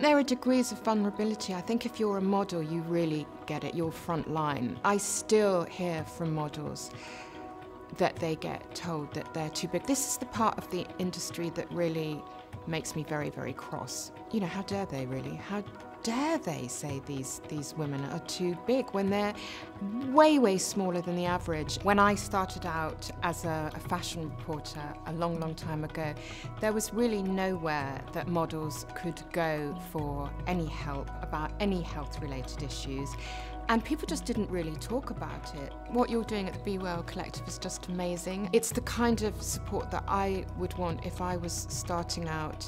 There are degrees of vulnerability. I think if you're a model, you really get it, you're front line. I still hear from models that they get told that they're too big. This is the part of the industry that really makes me very, very cross. You know, how dare they really? How dare they say these, these women are too big when they're way, way smaller than the average? When I started out as a, a fashion reporter a long, long time ago, there was really nowhere that models could go for any help about any health related issues. And people just didn't really talk about it. What you're doing at the Be Well Collective is just amazing. It's the kind of support that I would want if I was starting out